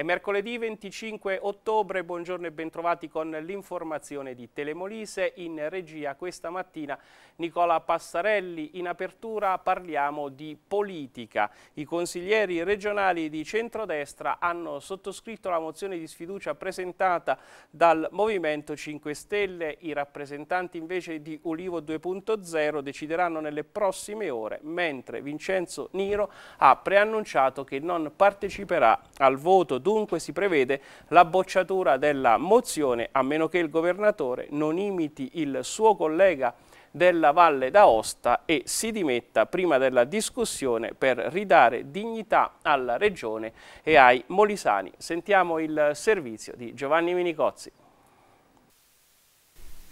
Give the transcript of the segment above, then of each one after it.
È mercoledì 25 ottobre, buongiorno e bentrovati con l'informazione di Telemolise. In regia questa mattina Nicola Passarelli. In apertura parliamo di politica. I consiglieri regionali di centrodestra hanno sottoscritto la mozione di sfiducia presentata dal Movimento 5 Stelle. I rappresentanti invece di Ulivo 2.0 decideranno nelle prossime ore, mentre Vincenzo Niro ha preannunciato che non parteciperà al voto dunque si prevede la bocciatura della mozione a meno che il governatore non imiti il suo collega della Valle d'Aosta e si dimetta prima della discussione per ridare dignità alla regione e ai molisani. Sentiamo il servizio di Giovanni Minicozzi.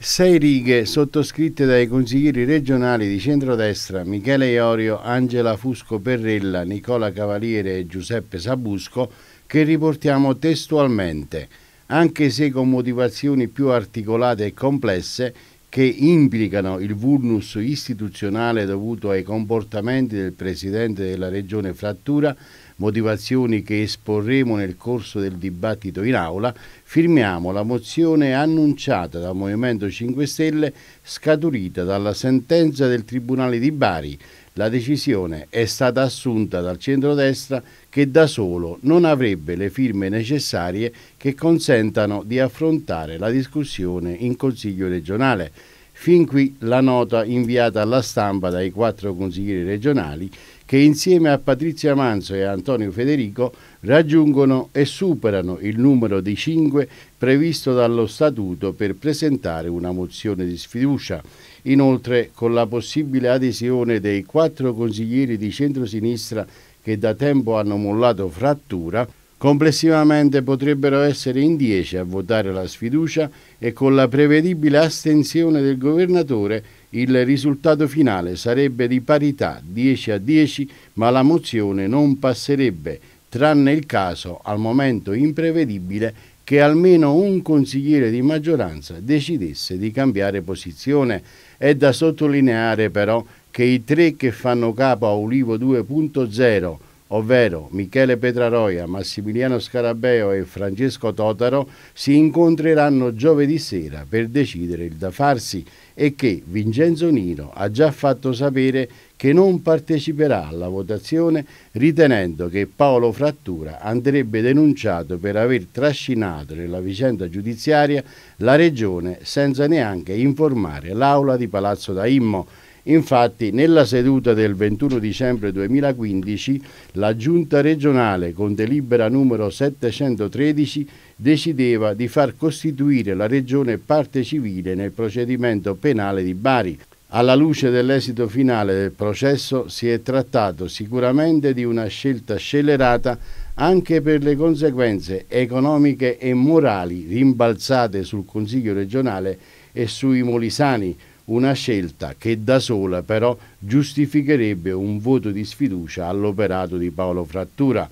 Sei righe sottoscritte dai consiglieri regionali di centrodestra Michele Iorio, Angela Fusco Perrella, Nicola Cavaliere e Giuseppe Sabusco che riportiamo testualmente, anche se con motivazioni più articolate e complesse che implicano il vulnus istituzionale dovuto ai comportamenti del Presidente della Regione Frattura, motivazioni che esporremo nel corso del dibattito in aula, firmiamo la mozione annunciata dal Movimento 5 Stelle scaturita dalla sentenza del Tribunale di Bari. La decisione è stata assunta dal centrodestra che da solo non avrebbe le firme necessarie che consentano di affrontare la discussione in Consiglio regionale. Fin qui la nota inviata alla stampa dai quattro consiglieri regionali che insieme a Patrizia Manzo e Antonio Federico raggiungono e superano il numero di cinque previsto dallo Statuto per presentare una mozione di sfiducia Inoltre, con la possibile adesione dei quattro consiglieri di centrosinistra che da tempo hanno mollato frattura, complessivamente potrebbero essere in dieci a votare la sfiducia e con la prevedibile astensione del governatore il risultato finale sarebbe di parità 10 a 10, ma la mozione non passerebbe, tranne il caso al momento imprevedibile che almeno un consigliere di maggioranza decidesse di cambiare posizione. È da sottolineare però che i tre che fanno capo a Ulivo 2.0, ovvero Michele Petraroia, Massimiliano Scarabeo e Francesco Totaro, si incontreranno giovedì sera per decidere il da farsi e che Vincenzo Niro ha già fatto sapere che non parteciperà alla votazione ritenendo che Paolo Frattura andrebbe denunciato per aver trascinato nella vicenda giudiziaria la Regione senza neanche informare l'Aula di Palazzo da Immo. Infatti, nella seduta del 21 dicembre 2015, la Giunta regionale, con delibera numero 713, decideva di far costituire la Regione parte civile nel procedimento penale di Bari, alla luce dell'esito finale del processo si è trattato sicuramente di una scelta scellerata anche per le conseguenze economiche e morali rimbalzate sul Consiglio regionale e sui molisani, una scelta che da sola però giustificherebbe un voto di sfiducia all'operato di Paolo Frattura.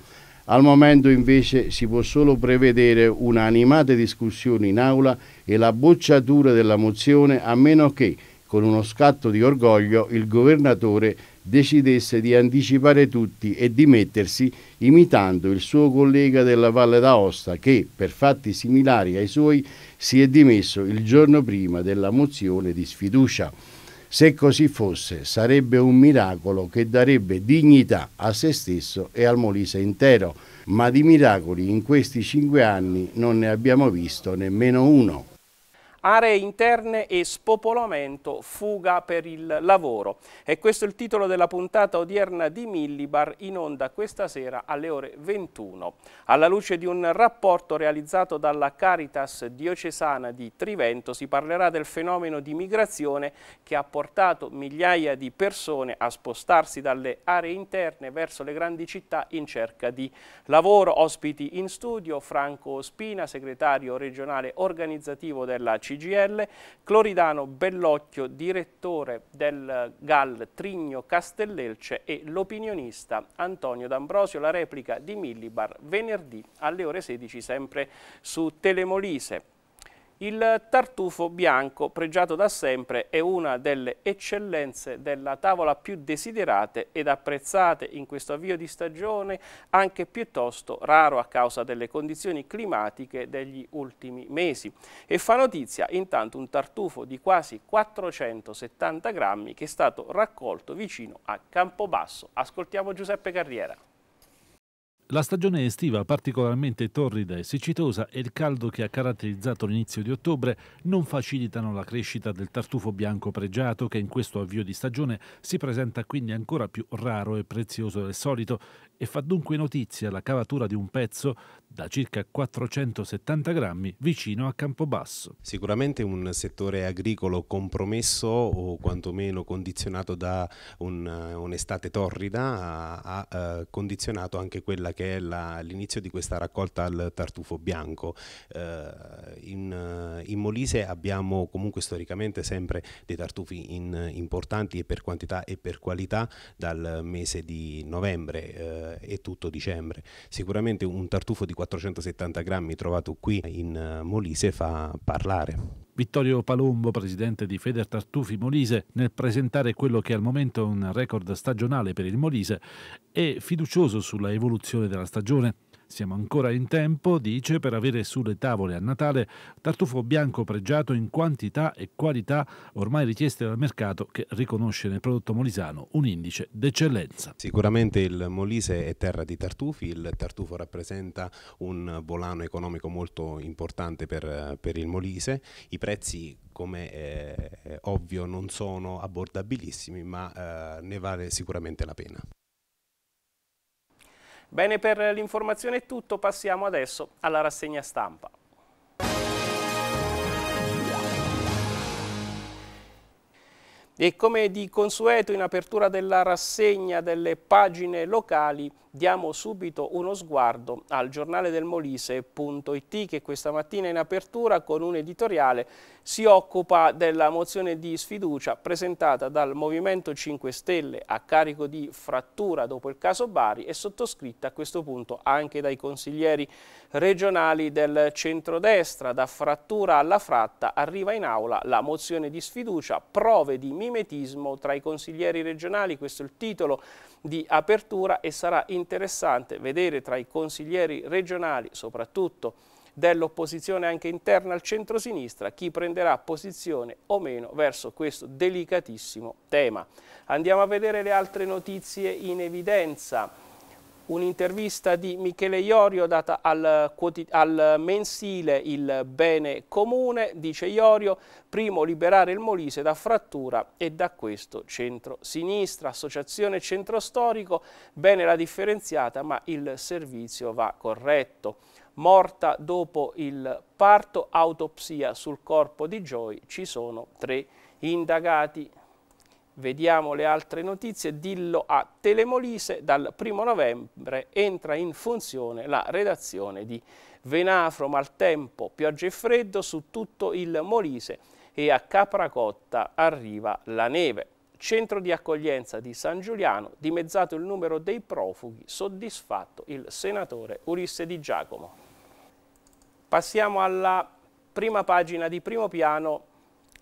Al momento invece si può solo prevedere una animata discussione in aula e la bocciatura della mozione a meno che con uno scatto di orgoglio il governatore decidesse di anticipare tutti e dimettersi imitando il suo collega della Valle d'Aosta che, per fatti similari ai suoi, si è dimesso il giorno prima della mozione di sfiducia. Se così fosse, sarebbe un miracolo che darebbe dignità a se stesso e al Molise intero, ma di miracoli in questi cinque anni non ne abbiamo visto nemmeno uno aree interne e spopolamento, fuga per il lavoro. E questo è il titolo della puntata odierna di Millibar in onda questa sera alle ore 21. Alla luce di un rapporto realizzato dalla Caritas diocesana di Trivento si parlerà del fenomeno di migrazione che ha portato migliaia di persone a spostarsi dalle aree interne verso le grandi città in cerca di lavoro. Ospiti in studio Franco Spina, segretario regionale organizzativo della CGI CGL, Cloridano Bellocchio, direttore del GAL Trigno Castellelce e l'opinionista Antonio D'Ambrosio, la replica di Millibar venerdì alle ore 16 sempre su Telemolise. Il tartufo bianco, pregiato da sempre, è una delle eccellenze della tavola più desiderate ed apprezzate in questo avvio di stagione, anche piuttosto raro a causa delle condizioni climatiche degli ultimi mesi. E fa notizia intanto un tartufo di quasi 470 grammi che è stato raccolto vicino a Campobasso. Ascoltiamo Giuseppe Carriera. La stagione estiva particolarmente torrida e siccitosa e il caldo che ha caratterizzato l'inizio di ottobre non facilitano la crescita del tartufo bianco pregiato che in questo avvio di stagione si presenta quindi ancora più raro e prezioso del solito e fa dunque notizia la cavatura di un pezzo da circa 470 grammi vicino a Campobasso. Sicuramente un settore agricolo compromesso o quantomeno condizionato da un, un'estate torrida ha, ha uh, condizionato anche quella che è l'inizio di questa raccolta al tartufo bianco. Uh, in, in, Molise abbiamo comunque storicamente sempre dei tartufi in, importanti e per quantità e per qualità dal mese di novembre uh, e tutto dicembre. Sicuramente un tartufo di 470 grammi trovato qui in eh, Molise fa parlare. Vittorio Palombo, presidente di Feder Tartufi Molise, nel presentare quello che al momento è un record stagionale per il Molise, è fiducioso sulla evoluzione della stagione siamo ancora in tempo, dice, per avere sulle tavole a Natale tartufo bianco pregiato in quantità e qualità ormai richieste dal mercato che riconosce nel prodotto molisano un indice d'eccellenza. Sicuramente il Molise è terra di tartufi, il tartufo rappresenta un volano economico molto importante per, per il Molise, i prezzi come è ovvio non sono abbordabilissimi ma eh, ne vale sicuramente la pena. Bene, per l'informazione è tutto, passiamo adesso alla rassegna stampa. E come di consueto in apertura della rassegna delle pagine locali diamo subito uno sguardo al giornale del Molise.it che questa mattina in apertura con un editoriale si occupa della mozione di sfiducia presentata dal Movimento 5 Stelle a carico di frattura dopo il caso Bari e sottoscritta a questo punto anche dai consiglieri regionali del centrodestra. Da frattura alla fratta arriva in aula la mozione di sfiducia, prove di mimetismo tra i consiglieri regionali, questo è il titolo di apertura e sarà interessante vedere tra i consiglieri regionali, soprattutto dell'opposizione anche interna al centro-sinistra, chi prenderà posizione o meno verso questo delicatissimo tema. Andiamo a vedere le altre notizie in evidenza un'intervista di Michele Iorio data al, al, mensile Il Bene Comune, dice Iorio, primo liberare il Molise da frattura e da questo centro-sinistra, associazione centro-storico, bene la differenziata ma il servizio va corretto. Morta dopo il parto, autopsia sul corpo di Joy, ci sono tre indagati. Vediamo le altre notizie. Dillo a Telemolise, dal 1 novembre entra in funzione la redazione di Venafro, maltempo, pioggia e freddo su tutto il Molise e a Capracotta arriva la neve. Centro di accoglienza di San Giuliano, dimezzato il numero dei profughi, soddisfatto il senatore Ulisse Di Giacomo. Passiamo alla prima pagina di primo piano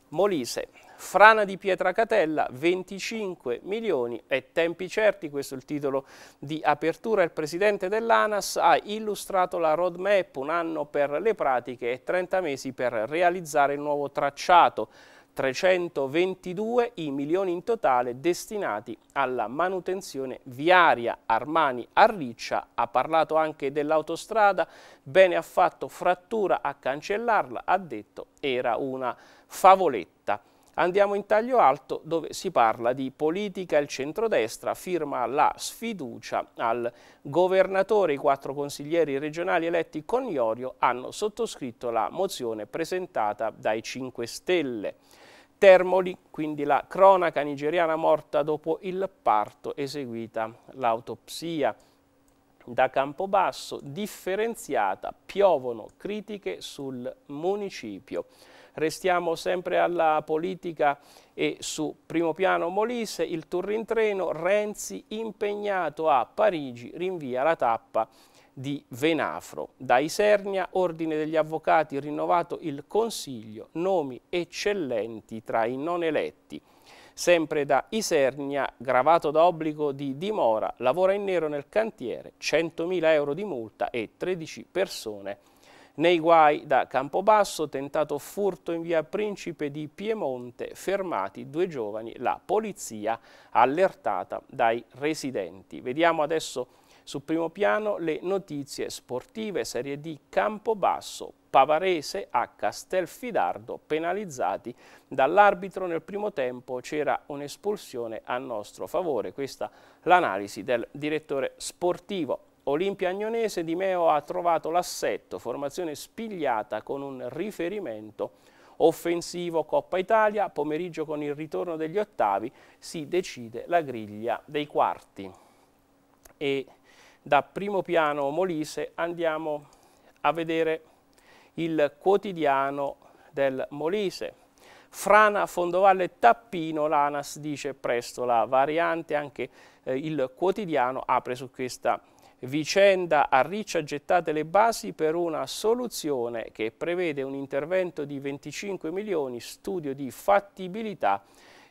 Molise. Frana di Pietracatella, 25 milioni e tempi certi, questo è il titolo di apertura. Il presidente dell'ANAS ha illustrato la roadmap, un anno per le pratiche e 30 mesi per realizzare il nuovo tracciato. 322 i milioni in totale destinati alla manutenzione viaria. Armani a Riccia ha parlato anche dell'autostrada, bene ha fatto frattura a cancellarla, ha detto era una favoletta. Andiamo in taglio alto dove si parla di politica, il centrodestra firma la sfiducia al governatore, i quattro consiglieri regionali eletti con Iorio hanno sottoscritto la mozione presentata dai 5 Stelle. Termoli, quindi la cronaca nigeriana morta dopo il parto, eseguita l'autopsia da Campobasso, differenziata, piovono critiche sul municipio. Restiamo sempre alla politica e su primo piano Molise, il tour in treno, Renzi impegnato a Parigi rinvia la tappa di Venafro. Da Isernia, Ordine degli Avvocati, rinnovato il Consiglio, nomi eccellenti tra i non eletti. Sempre da Isernia, gravato da obbligo di dimora, lavora in nero nel cantiere, 100.000 euro di multa e 13 persone. Nei guai da Campobasso, tentato furto in via Principe di Piemonte, fermati due giovani, la polizia allertata dai residenti. Vediamo adesso su primo piano le notizie sportive, Serie D Campobasso, Pavarese a Castelfidardo penalizzati dall'arbitro. Nel primo tempo c'era un'espulsione a nostro favore. Questa l'analisi del direttore sportivo. Olimpia Agnonese Di Meo ha trovato l'assetto. Formazione spigliata con un riferimento offensivo. Coppa Italia pomeriggio con il ritorno degli ottavi si decide la griglia dei quarti. E da primo piano Molise andiamo a vedere il quotidiano del Molise. Frana, Fondovalle, Tappino, l'ANAS dice presto la variante, anche eh, il quotidiano apre su questa vicenda a riccia gettate le basi per una soluzione che prevede un intervento di 25 milioni, studio di fattibilità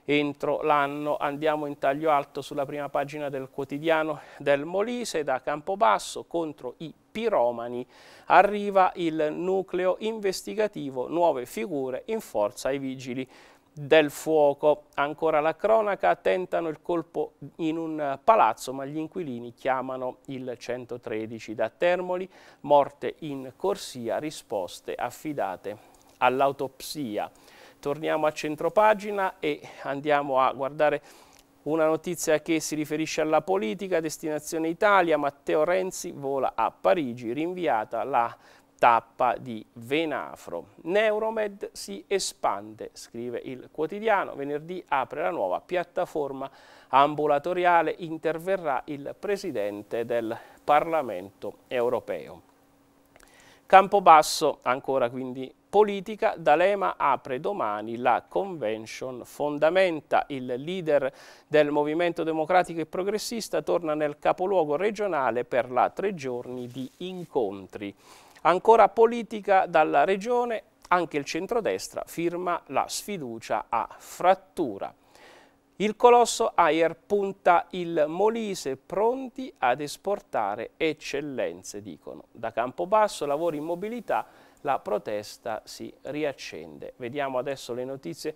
entro l'anno. Andiamo in taglio alto sulla prima pagina del quotidiano del Molise da Campobasso contro i piromani. Arriva il nucleo investigativo, nuove figure in forza ai vigili del fuoco. Ancora la cronaca, tentano il colpo in un palazzo ma gli inquilini chiamano il 113 da Termoli, morte in corsia, risposte affidate all'autopsia torniamo a centropagina e andiamo a guardare una notizia che si riferisce alla politica, destinazione Italia, Matteo Renzi vola a Parigi, rinviata la tappa di Venafro. Neuromed si espande, scrive il quotidiano, venerdì apre la nuova piattaforma ambulatoriale, interverrà il Presidente del Parlamento europeo. Campobasso, ancora quindi politica, D'Alema apre domani la convention, fondamenta il leader del Movimento Democratico e Progressista, torna nel capoluogo regionale per la tre giorni di incontri. Ancora politica dalla regione, anche il centrodestra firma la sfiducia a frattura. Il colosso Ayer punta il Molise pronti ad esportare eccellenze, dicono. Da Campobasso, lavori in mobilità, la protesta si riaccende. Vediamo adesso le notizie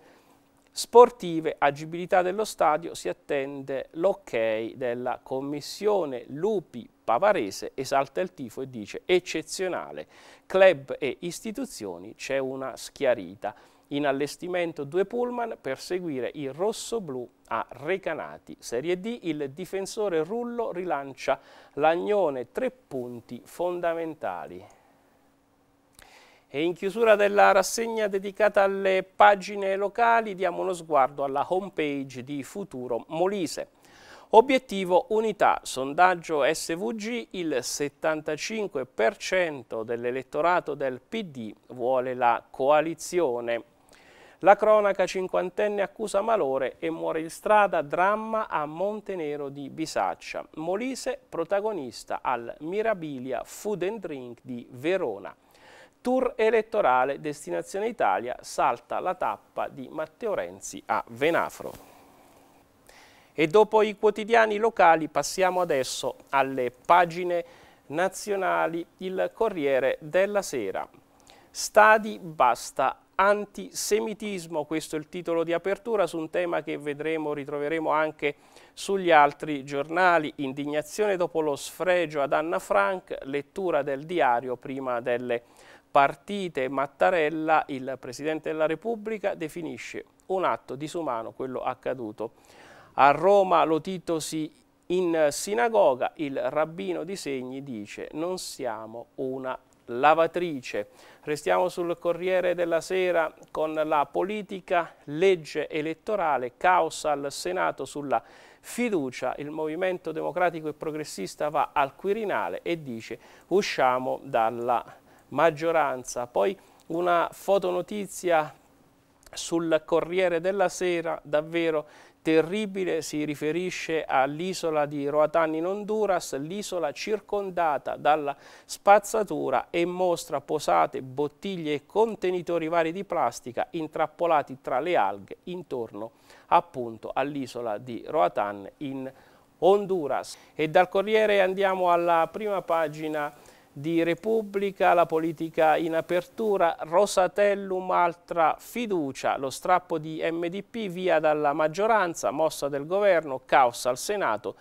sportive, agibilità dello stadio, si attende l'ok della commissione Lupi Pavarese, esalta il tifo e dice eccezionale, club e istituzioni c'è una schiarita. In allestimento due pullman per seguire il rosso-blu a Recanati. Serie D, il difensore Rullo rilancia l'Agnone, tre punti fondamentali. E in chiusura della rassegna dedicata alle pagine locali diamo uno sguardo alla homepage di Futuro Molise. Obiettivo unità, sondaggio SVG, il 75% dell'elettorato del PD vuole la coalizione. La cronaca cinquantenne accusa malore e muore in strada, dramma a Montenero di Bisaccia. Molise protagonista al Mirabilia Food and Drink di Verona. Tour elettorale Destinazione Italia salta la tappa di Matteo Renzi a Venafro. E dopo i quotidiani locali passiamo adesso alle pagine nazionali, il Corriere della Sera. Stadi basta antisemitismo, questo è il titolo di apertura su un tema che vedremo, ritroveremo anche sugli altri giornali, indignazione dopo lo sfregio ad Anna Frank, lettura del diario prima delle partite Mattarella, il Presidente della Repubblica, definisce un atto disumano quello accaduto. A Roma Lotitosi in sinagoga il rabbino di Segni dice non siamo una lavatrice. Restiamo sul Corriere della Sera con la politica, legge elettorale, caos al Senato sulla fiducia. Il Movimento Democratico e Progressista va al Quirinale e dice usciamo dalla maggioranza. Poi una fotonotizia sul Corriere della Sera, davvero terribile si riferisce all'isola di Roatan in Honduras, l'isola circondata dalla spazzatura e mostra posate bottiglie e contenitori vari di plastica intrappolati tra le alghe intorno appunto all'isola di Roatan in Honduras. E dal Corriere andiamo alla prima pagina di Repubblica, la politica in apertura, Rosatellum altra fiducia, lo strappo di MDP via dalla maggioranza, mossa del governo, caos al Senato.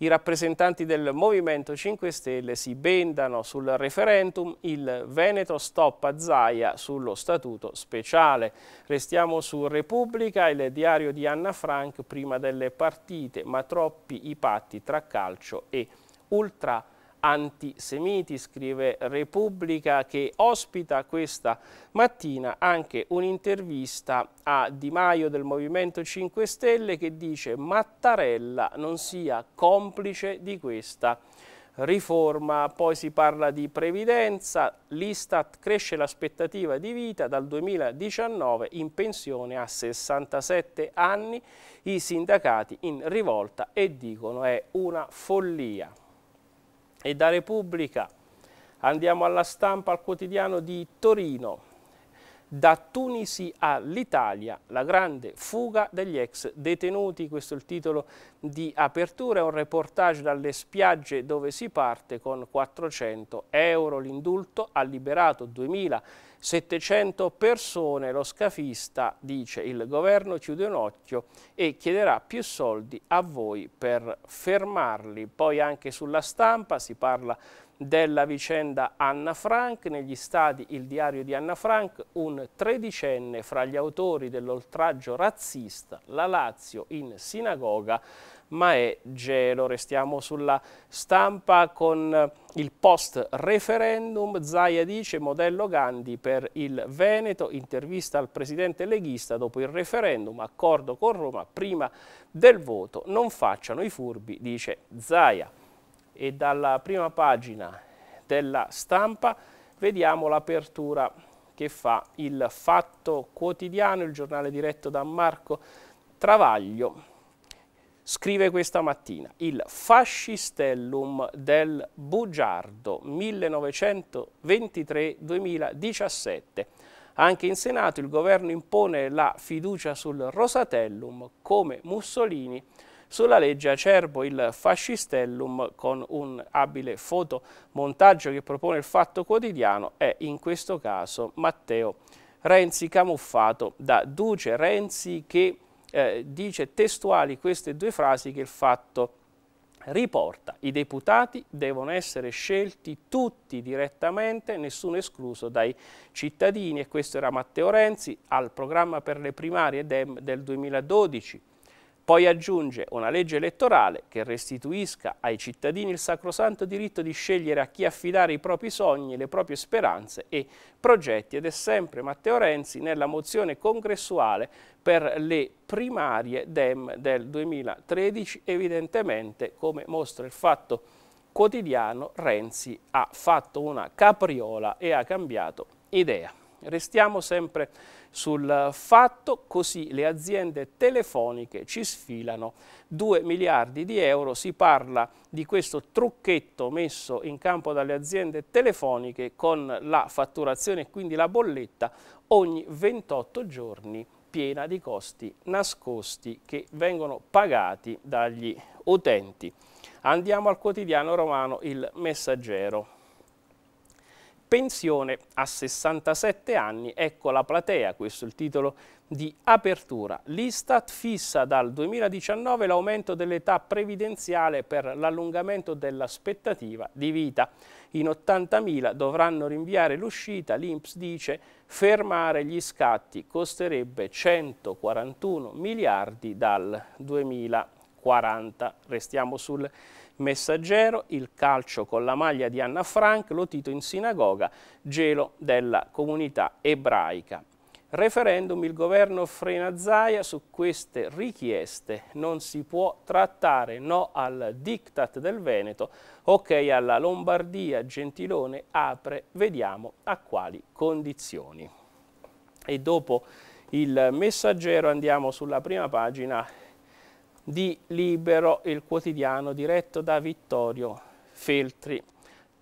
I rappresentanti del Movimento 5 Stelle si bendano sul referendum, il Veneto stoppa Zaia sullo statuto speciale. Restiamo su Repubblica, il diario di Anna Frank prima delle partite, ma troppi i patti tra calcio e ultra antisemiti, scrive Repubblica, che ospita questa mattina anche un'intervista a Di Maio del Movimento 5 Stelle che dice Mattarella non sia complice di questa riforma, poi si parla di previdenza, l'Istat cresce l'aspettativa di vita dal 2019 in pensione a 67 anni, i sindacati in rivolta e dicono è una follia. E da Repubblica andiamo alla stampa, al quotidiano di Torino. Da Tunisi all'Italia, la grande fuga degli ex detenuti, questo è il titolo di apertura, è un reportage dalle spiagge dove si parte con 400 euro. L'indulto ha liberato 2700 persone, lo scafista dice il governo chiude un occhio e chiederà più soldi a voi per fermarli. Poi anche sulla stampa si parla della vicenda Anna Frank, negli stadi il diario di Anna Frank, un tredicenne fra gli autori dell'oltraggio razzista, la Lazio in sinagoga, ma è gelo. Restiamo sulla stampa con il post referendum, Zaia dice modello Gandhi per il Veneto, intervista al presidente leghista dopo il referendum, accordo con Roma, prima del voto, non facciano i furbi, dice Zaia e dalla prima pagina della stampa vediamo l'apertura che fa il Fatto Quotidiano, il giornale diretto da Marco Travaglio. Scrive questa mattina il fascistellum del bugiardo 1923-2017. Anche in Senato il governo impone la fiducia sul Rosatellum come Mussolini sulla legge Acerbo il fascistellum con un abile fotomontaggio che propone il Fatto Quotidiano è in questo caso Matteo Renzi camuffato da Duce Renzi che eh, dice testuali queste due frasi che il Fatto riporta. I deputati devono essere scelti tutti direttamente, nessuno escluso dai cittadini e questo era Matteo Renzi al programma per le primarie del 2012 poi aggiunge una legge elettorale che restituisca ai cittadini il sacrosanto diritto di scegliere a chi affidare i propri sogni, le proprie speranze e progetti ed è sempre Matteo Renzi nella mozione congressuale per le primarie DEM del 2013 evidentemente come mostra il fatto quotidiano Renzi ha fatto una capriola e ha cambiato idea. Restiamo sempre sul fatto, così le aziende telefoniche ci sfilano 2 miliardi di euro, si parla di questo trucchetto messo in campo dalle aziende telefoniche con la fatturazione e quindi la bolletta ogni 28 giorni piena di costi nascosti che vengono pagati dagli utenti. Andiamo al quotidiano romano Il Messaggero pensione a 67 anni, ecco la platea, questo è il titolo di apertura. L'Istat fissa dal 2019 l'aumento dell'età previdenziale per l'allungamento dell'aspettativa di vita. In 80.000 dovranno rinviare l'uscita, l'Inps dice fermare gli scatti costerebbe 141 miliardi dal 2040. Restiamo sul Messaggero, il calcio con la maglia di Anna Frank, Lotito in sinagoga, gelo della comunità ebraica. Referendum, il governo frena Zaia su queste richieste, non si può trattare no al diktat del Veneto, ok alla Lombardia, Gentilone apre, vediamo a quali condizioni. E dopo il messaggero andiamo sulla prima pagina di Libero, il quotidiano diretto da Vittorio Feltri.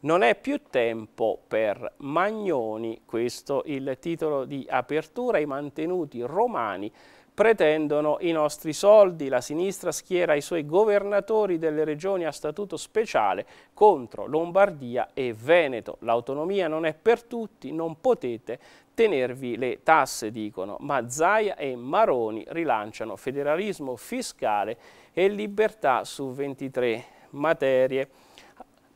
Non è più tempo per Magnoni, questo il titolo di apertura, i mantenuti romani pretendono i nostri soldi, la sinistra schiera i suoi governatori delle regioni a statuto speciale contro Lombardia e Veneto. L'autonomia non è per tutti, non potete tenervi le tasse, dicono, ma Zaia e Maroni rilanciano federalismo fiscale e libertà su 23 materie.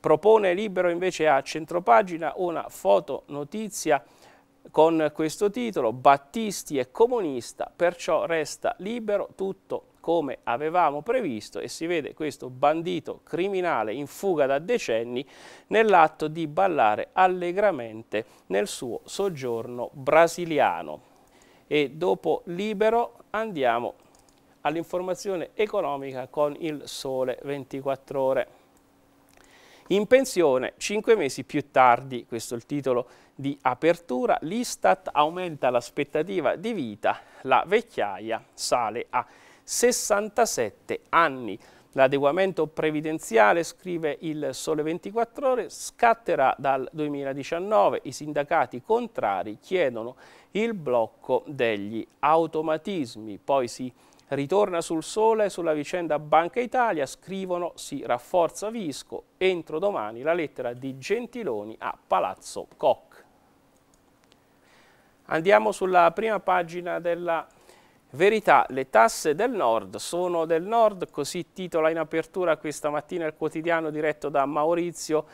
Propone Libero invece a centropagina una fotonotizia con questo titolo Battisti è comunista, perciò resta libero tutto come avevamo previsto e si vede questo bandito criminale in fuga da decenni nell'atto di ballare allegramente nel suo soggiorno brasiliano. E dopo libero andiamo all'informazione economica con il Sole 24 ore. In pensione cinque mesi più tardi, questo è il titolo di apertura, l'Istat aumenta l'aspettativa di vita, la vecchiaia sale a 67 anni. L'adeguamento previdenziale, scrive il Sole 24 Ore, scatterà dal 2019. I sindacati contrari chiedono il blocco degli automatismi. Poi si ritorna sul Sole sulla vicenda Banca Italia, scrivono si rafforza Visco, entro domani la lettera di Gentiloni a Palazzo Koch. Andiamo sulla prima pagina della Verità, le tasse del nord sono del nord, così titola in apertura questa mattina il quotidiano diretto da Maurizio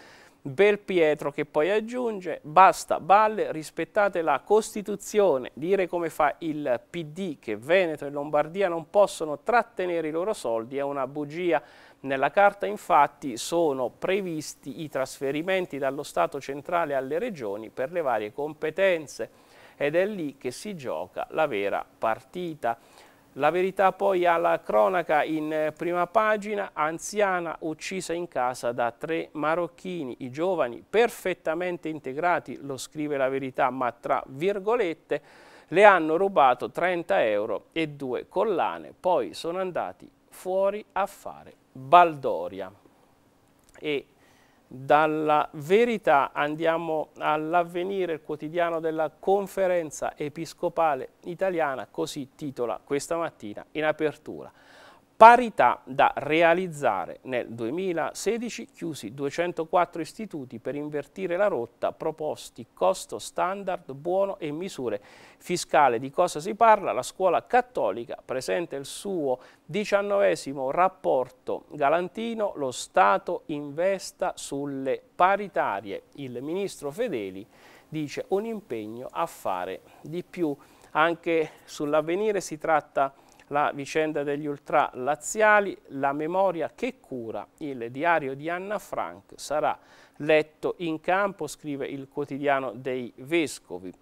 Belpietro che poi aggiunge basta balle, rispettate la Costituzione, dire come fa il PD che Veneto e Lombardia non possono trattenere i loro soldi è una bugia. Nella carta infatti sono previsti i trasferimenti dallo Stato centrale alle regioni per le varie competenze ed è lì che si gioca la vera partita. La verità poi alla cronaca in prima pagina, anziana uccisa in casa da tre marocchini, i giovani perfettamente integrati, lo scrive la verità, ma tra virgolette, le hanno rubato 30 euro e due collane, poi sono andati fuori a fare baldoria. E dalla verità andiamo all'avvenire, il quotidiano della conferenza episcopale italiana, così titola questa mattina in apertura parità da realizzare. Nel 2016 chiusi 204 istituti per invertire la rotta, proposti costo standard buono e misure fiscali. Di cosa si parla? La scuola cattolica presenta il suo diciannovesimo rapporto galantino, lo Stato investa sulle paritarie. Il ministro Fedeli dice un impegno a fare di più. Anche sull'avvenire si tratta di la vicenda degli ultra laziali, la memoria che cura, il diario di Anna Frank sarà letto in campo, scrive il quotidiano dei Vescovi.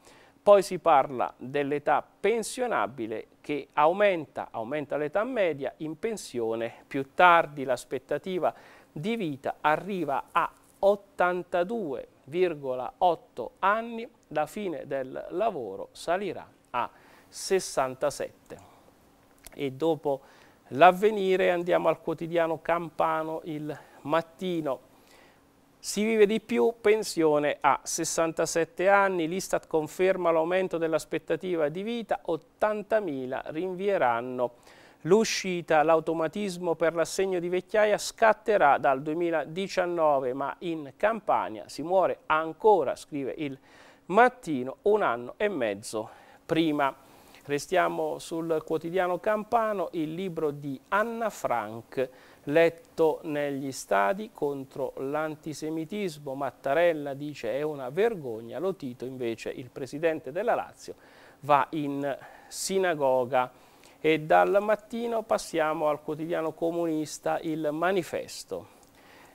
Poi si parla dell'età pensionabile che aumenta, aumenta l'età media, in pensione più tardi. L'aspettativa di vita arriva a 82,8 anni, la fine del lavoro salirà a 67 e dopo l'avvenire andiamo al quotidiano Campano il mattino. Si vive di più, pensione a 67 anni, l'Istat conferma l'aumento dell'aspettativa di vita, 80.000 rinvieranno l'uscita, l'automatismo per l'assegno di vecchiaia scatterà dal 2019, ma in Campania si muore ancora, scrive il mattino, un anno e mezzo prima. Restiamo sul quotidiano Campano, il libro di Anna Frank, letto negli stadi contro l'antisemitismo. Mattarella dice è una vergogna, Lotito invece, il presidente della Lazio, va in sinagoga. E dal mattino passiamo al quotidiano comunista, il manifesto.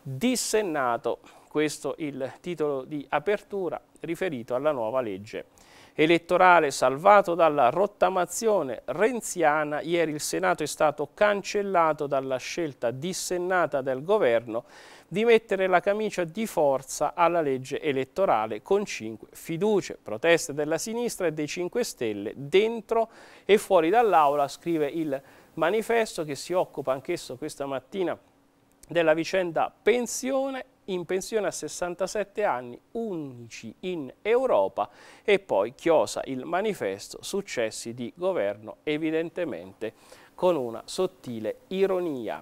Dissennato, questo il titolo di apertura riferito alla nuova legge elettorale salvato dalla rottamazione renziana, ieri il Senato è stato cancellato dalla scelta dissennata del governo di mettere la camicia di forza alla legge elettorale con cinque fiducie, proteste della sinistra e dei 5 Stelle dentro e fuori dall'aula, scrive il manifesto che si occupa anch'esso questa mattina della vicenda pensione, in pensione a 67 anni, unici in Europa e poi chiosa il manifesto successi di governo evidentemente con una sottile ironia.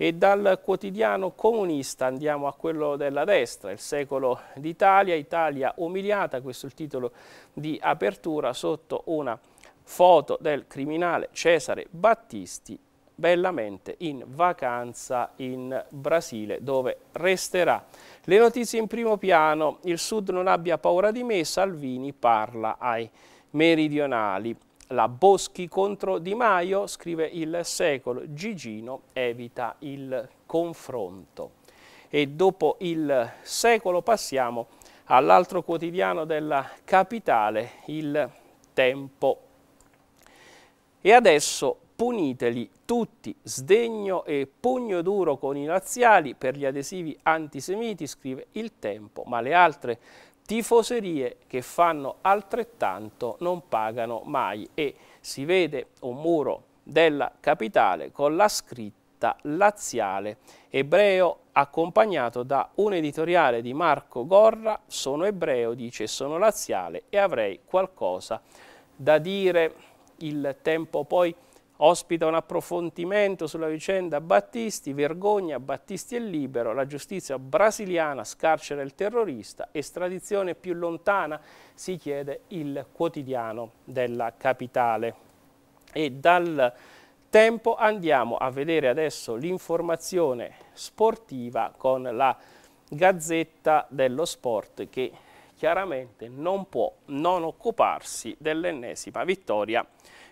E dal quotidiano comunista andiamo a quello della destra, il secolo d'Italia, Italia umiliata, questo è il titolo di apertura sotto una foto del criminale Cesare Battisti bellamente in vacanza in Brasile dove resterà. Le notizie in primo piano, il Sud non abbia paura di me, Salvini parla ai meridionali. La Boschi contro Di Maio, scrive il secolo, Gigino evita il confronto. E dopo il secolo passiamo all'altro quotidiano della capitale, il Tempo. E adesso puniteli tutti, sdegno e pugno duro con i laziali per gli adesivi antisemiti, scrive il Tempo, ma le altre tifoserie che fanno altrettanto non pagano mai e si vede un muro della capitale con la scritta laziale ebreo accompagnato da un editoriale di Marco Gorra, sono ebreo, dice sono laziale e avrei qualcosa da dire. Il tempo poi Ospita un approfondimento sulla vicenda Battisti, vergogna, Battisti è libero, la giustizia brasiliana scarcera il terrorista, estradizione più lontana, si chiede il quotidiano della capitale. E dal tempo andiamo a vedere adesso l'informazione sportiva con la Gazzetta dello Sport che chiaramente non può non occuparsi dell'ennesima vittoria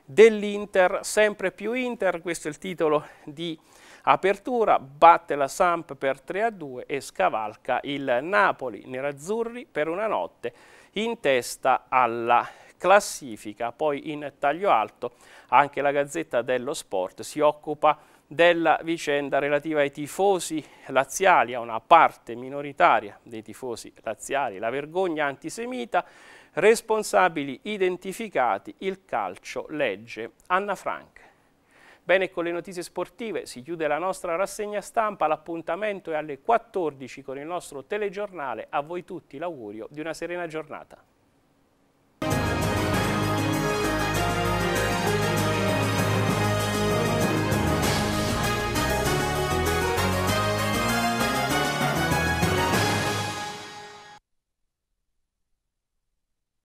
dell'Inter, sempre più Inter, questo è il titolo di apertura, batte la Samp per 3-2 e scavalca il Napoli nerazzurri per una notte in testa alla classifica. Poi in taglio alto anche la Gazzetta dello Sport si occupa della vicenda relativa ai tifosi laziali, a una parte minoritaria dei tifosi laziali, la vergogna antisemita, responsabili identificati, il calcio legge Anna Frank. Bene, con le notizie sportive si chiude la nostra rassegna stampa, l'appuntamento è alle 14 con il nostro telegiornale, a voi tutti l'augurio di una serena giornata.